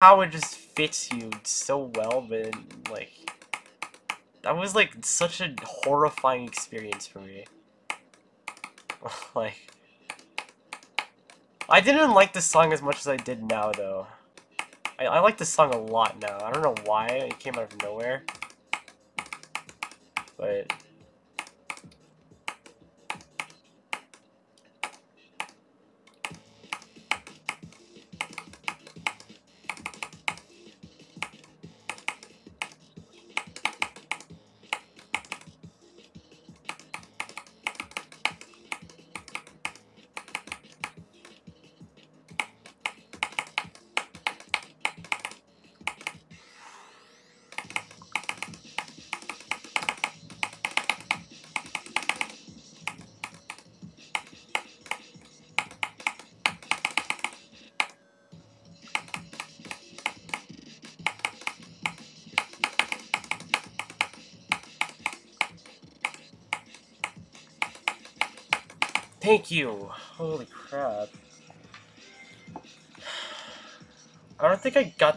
how it just fits you so well, but like that was like such a horrifying experience for me. like I didn't like the song as much as I did now though. I, I like this song a lot now. I don't know why it came out of nowhere. But Thank you! Holy crap. I don't think I got